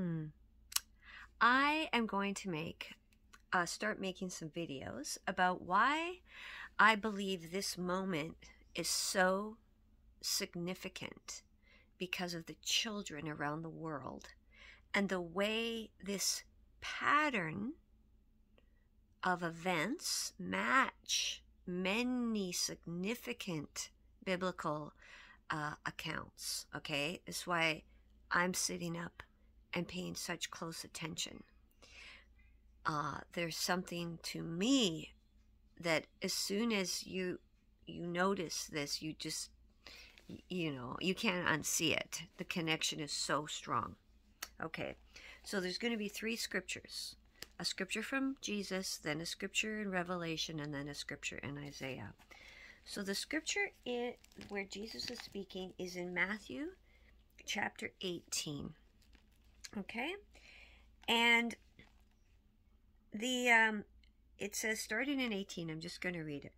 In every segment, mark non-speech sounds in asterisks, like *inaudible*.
Hmm. I am going to make, uh, start making some videos about why I believe this moment is so significant because of the children around the world and the way this pattern of events match many significant biblical uh, accounts. Okay, that's why I'm sitting up and paying such close attention. Uh, there's something to me that as soon as you you notice this, you just you know you can't unsee it. The connection is so strong. Okay, so there's going to be three scriptures a scripture from Jesus, then a scripture in Revelation, and then a scripture in Isaiah. So the scripture in, where Jesus is speaking is in Matthew chapter 18. Okay? And the um, it says starting in 18, I'm just going to read it.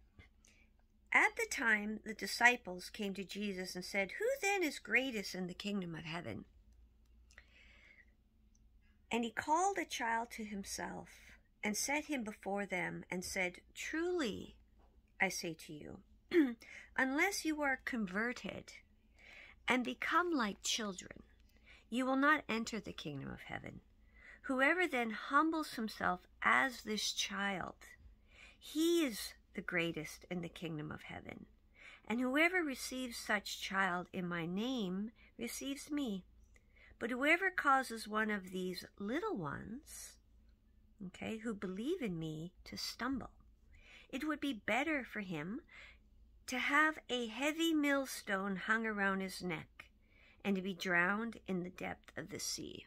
At the time the disciples came to Jesus and said, Who then is greatest in the kingdom of heaven? And he called a child to himself and set him before them and said, Truly, I say to you, *clears throat* unless you are converted and become like children, you will not enter the kingdom of heaven. Whoever then humbles himself as this child, he is the greatest in the kingdom of heaven. And whoever receives such child in my name receives me. But whoever causes one of these little ones, okay, who believe in me to stumble, it would be better for him to have a heavy millstone hung around his neck and to be drowned in the depth of the sea.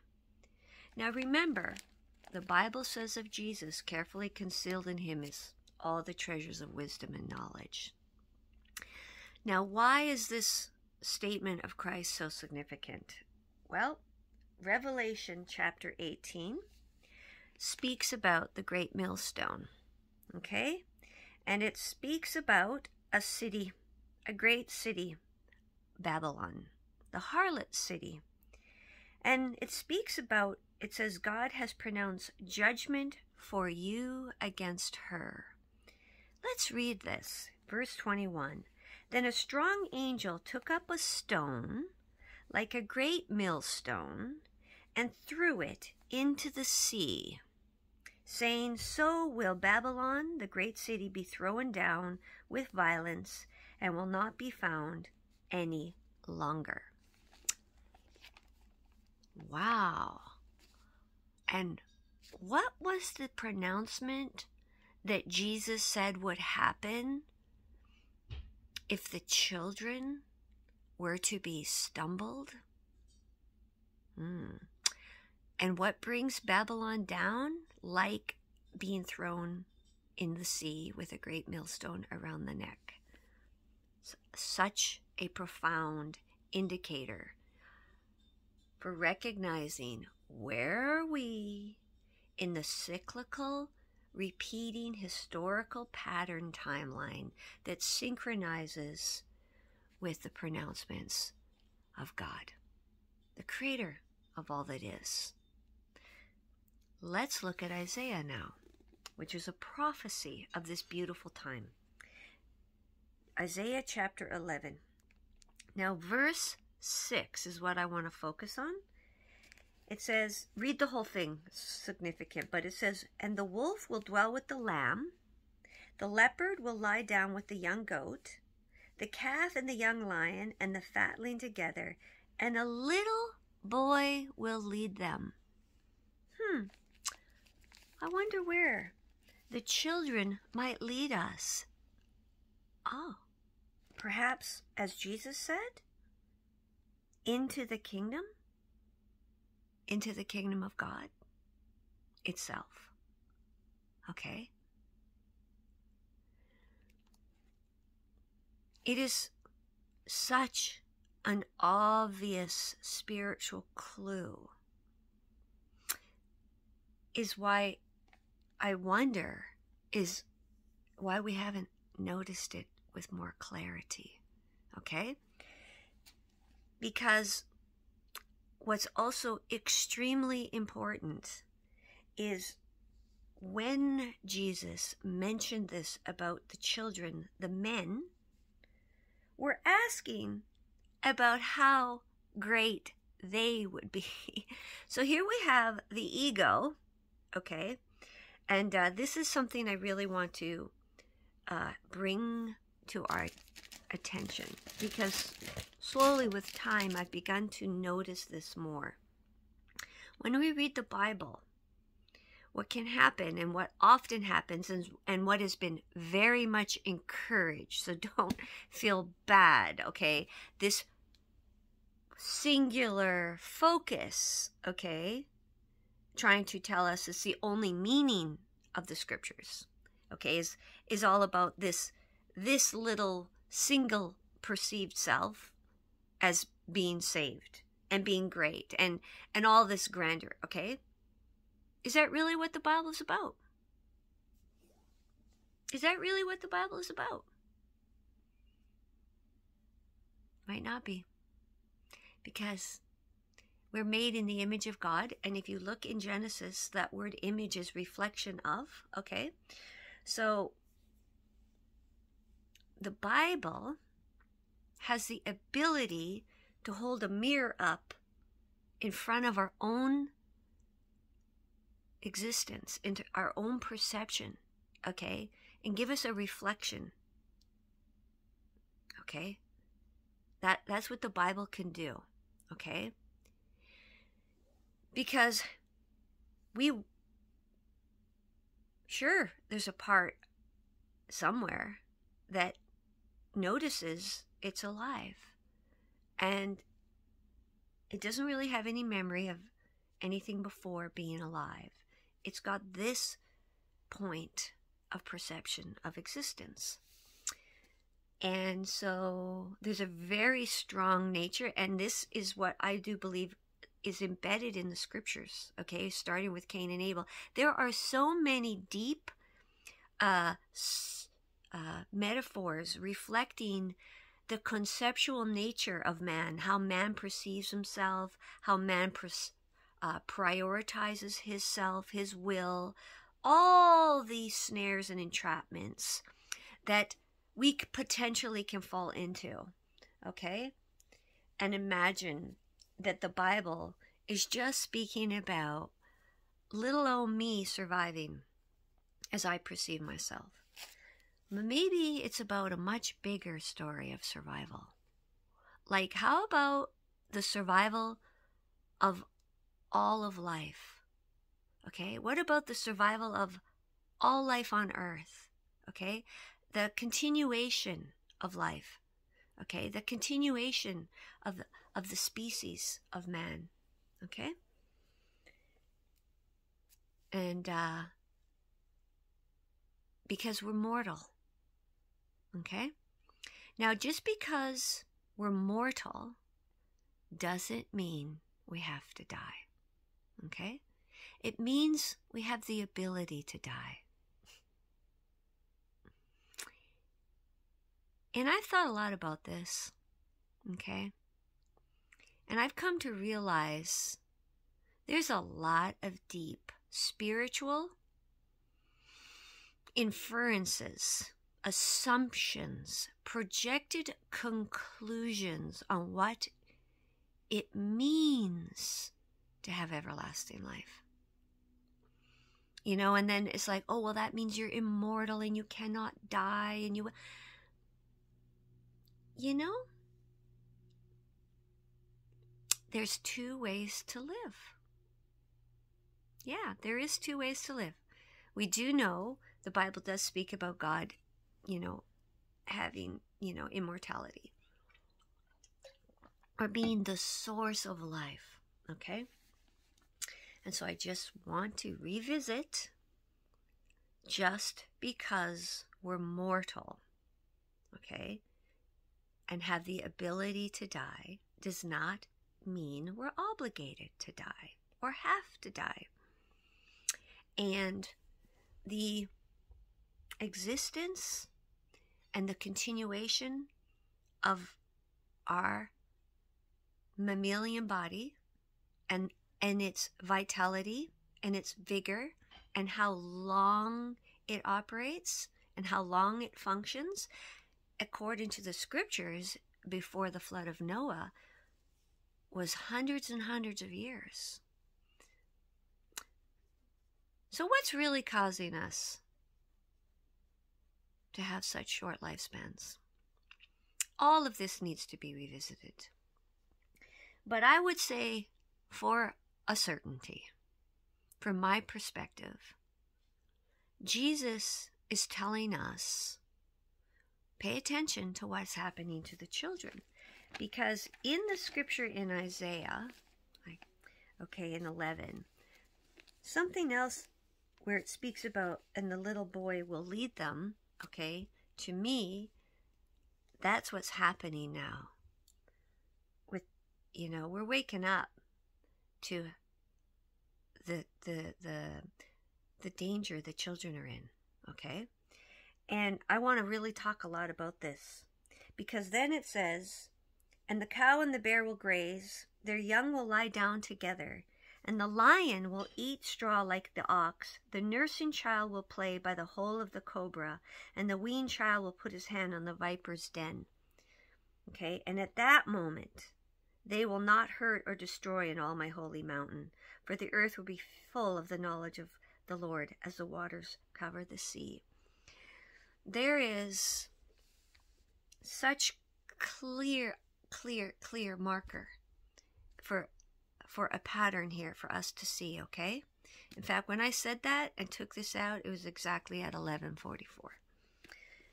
Now remember, the Bible says of Jesus, carefully concealed in him is all the treasures of wisdom and knowledge. Now, why is this statement of Christ so significant? Well, Revelation chapter 18 speaks about the great millstone. Okay? And it speaks about a city, a great city, Babylon, the harlot city. And it speaks about, it says, God has pronounced judgment for you against her. Let's read this. Verse 21. Then a strong angel took up a stone like a great millstone and threw it into the sea, saying, So will Babylon, the great city, be thrown down with violence and will not be found any longer. Wow. And what was the pronouncement that Jesus said would happen if the children were to be stumbled? Hmm. And what brings Babylon down? Like being thrown in the sea with a great millstone around the neck. Such a profound indicator for recognizing where are we in the cyclical, repeating historical pattern timeline that synchronizes with the pronouncements of God, the creator of all that is. Let's look at Isaiah now, which is a prophecy of this beautiful time. Isaiah chapter 11. Now, verse 6 is what I want to focus on. It says, read the whole thing, significant, but it says, And the wolf will dwell with the lamb, the leopard will lie down with the young goat, the calf and the young lion and the fatling together, and a little boy will lead them. Hmm, I wonder where the children might lead us. Oh, perhaps, as Jesus said, into the kingdom, into the kingdom of God itself. Okay? It is such an obvious spiritual clue, is why I wonder is why we haven't noticed it with more clarity. Okay? Because what's also extremely important is when Jesus mentioned this about the children, the men were asking about how great they would be. *laughs* So here we have the ego, okay? And uh, this is something I really want to uh, bring to our attention because slowly with time I've begun to notice this more. When we read the Bible, what can happen and what often happens and, and what has been very much encouraged, so *laughs* don't feel bad, okay? This singular focus, okay, trying to tell us is the only meaning of the scriptures, okay, is, is all about this, this little single perceived self as being saved and being great and, and all this grandeur, okay? Is that really what the Bible is about? Is that really what the Bible is about? Might not be because we're made in the image of God. And if you look in Genesis, that word image is reflection of, okay? So the Bible has the ability to hold a mirror up in front of our own existence, into our own perception, okay? And give us a reflection. Okay? That that's what the Bible can do okay? Because we, sure, there's a part somewhere that notices it's alive. And it doesn't really have any memory of anything before being alive. It's got this point of perception of existence. And so there's a very strong nature, and this is what I do believe is embedded in the scriptures, okay, starting with Cain and Abel. There are so many deep uh, uh, metaphors reflecting the conceptual nature of man, how man perceives himself, how man uh, prioritizes his self, his will, all these snares and entrapments that we potentially can fall into. Okay? And imagine that the Bible is just speaking about little old me surviving as I perceive myself. Maybe it's about a much bigger story of survival. Like, how about the survival of all of life? Okay, what about the survival of all life on earth? Okay, the continuation of life, okay? The continuation of the, of the species of man, okay? And uh, because we're mortal, okay? Now, just because we're mortal doesn't mean we have to die, okay? It means we have the ability to die. And I've thought a lot about this, okay? And I've come to realize there's a lot of deep spiritual inferences, assumptions, projected conclusions on what it means to have everlasting life. You know, and then it's like, oh, well, that means you're immortal and you cannot die and you. You know, there's two ways to live. Yeah, there is two ways to live. We do know the Bible does speak about God, you know, having, you know, immortality or being the source of life, okay? And so I just want to revisit just because we're mortal, okay? and have the ability to die does not mean we're obligated to die or have to die. And the existence and the continuation of our mammalian body, and and its vitality and its vigor and how long it operates and how long it functions according to the scriptures before the flood of Noah was hundreds and hundreds of years. So, what's really causing us to have such short lifespans? All of this needs to be revisited. But I would say, for a certainty, from my perspective, Jesus is telling us pay attention to what's happening to the children. Because in the scripture in Isaiah, okay, in 11, something else where it speaks about, and the little boy will lead them, okay, to me, that's what's happening now. With, you know, we're waking up to the, the, the, the danger the children are in, okay? And I want to really talk a lot about this because then it says, and the cow and the bear will graze, their young will lie down together, and the lion will eat straw like the ox. The nursing child will play by the hole of the cobra, and the weaned child will put his hand on the viper's den. Okay, and at that moment, they will not hurt or destroy in all my holy mountain, for the earth will be full of the knowledge of the Lord as the waters cover the sea. There is such clear, clear, clear marker for for a pattern here for us to see, okay? In fact, when I said that and took this out, it was exactly at 1144.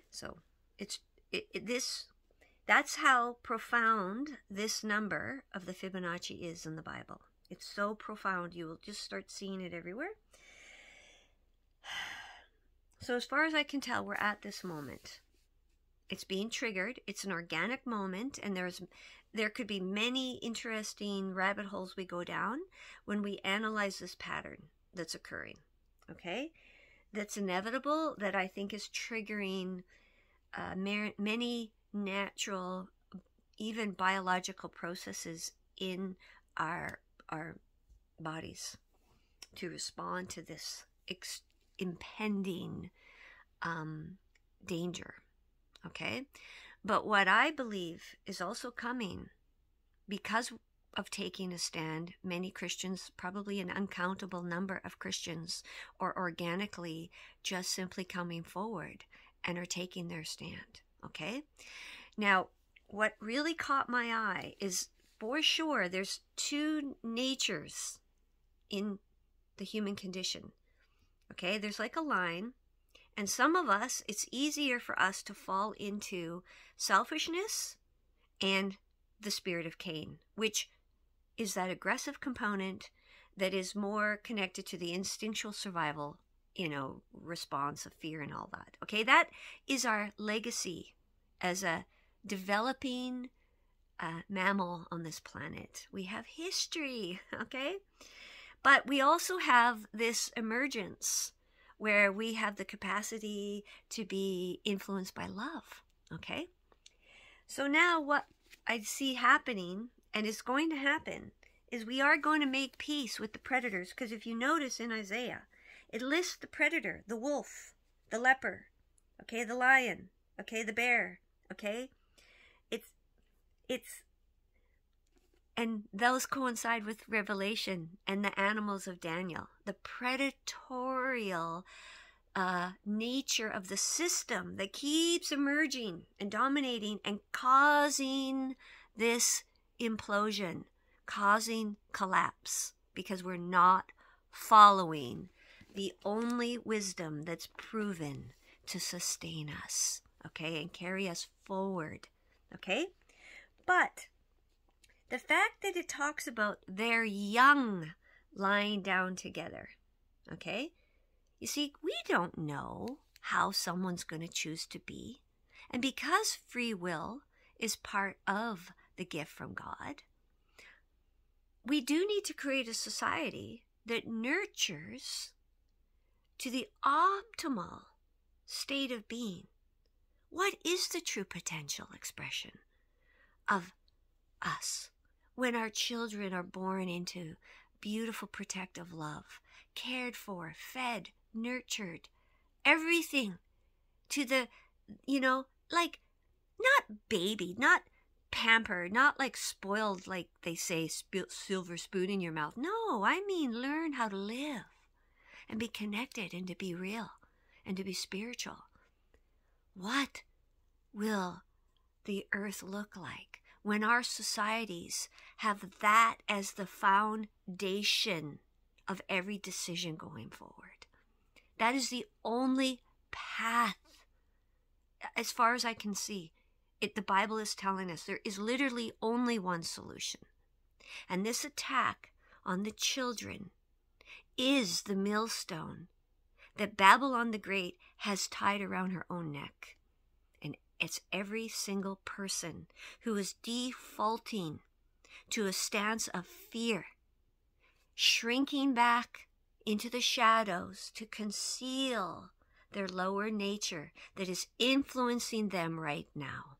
So, it's it, it, this that's how profound this number of the Fibonacci is in the Bible. It's so profound, you will just start seeing it everywhere. *sighs* So, as far as I can tell, we're at this moment. It's being triggered. It's an organic moment, and there's there could be many interesting rabbit holes we go down when we analyze this pattern that's occurring. Okay, that's inevitable. That I think is triggering uh, many natural, even biological processes in our our bodies to respond to this impending um, danger. Okay? But what I believe is also coming because of taking a stand, many Christians, probably an uncountable number of Christians, are organically just simply coming forward and are taking their stand. Okay? Now, what really caught my eye is for sure there's two natures in the human condition. Okay, there's like a line. And some of us, it's easier for us to fall into selfishness and the spirit of Cain, which is that aggressive component that is more connected to the instinctual survival, you know, response of fear and all that. Okay, that is our legacy as a developing uh, mammal on this planet. We have history, *laughs* okay? But we also have this emergence where we have the capacity to be influenced by love. Okay? So now what I see happening, and is going to happen, is we are going to make peace with the predators. Because if you notice in Isaiah, it lists the predator, the wolf, the leper, okay, the lion, okay, the bear, okay? It's it's and those coincide with Revelation and the animals of Daniel. The predatorial uh, nature of the system that keeps emerging and dominating and causing this implosion, causing collapse, because we're not following the only wisdom that's proven to sustain us, okay, and carry us forward, okay? But the fact that it talks about their young lying down together, okay? You see, we don't know how someone's going to choose to be. And because free will is part of the gift from God, we do need to create a society that nurtures to the optimal state of being. What is the true potential expression of us? When our children are born into beautiful protective love, cared for, fed, nurtured, everything to the, you know, like not baby, not pampered, not like spoiled, like they say, sp- silver spoon in your mouth. No, I mean learn how to live and be connected and to be real and to be spiritual. What will the earth look like when our societies have that as the foundation of every decision going forward? That is the only path, as far as I can see. It, the Bible is telling us there is literally only one solution. And this attack on the children is the millstone that Babylon the Great has tied around her own neck. It's every single person who is defaulting to a stance of fear, shrinking back into the shadows to conceal their lower nature that is influencing them right now.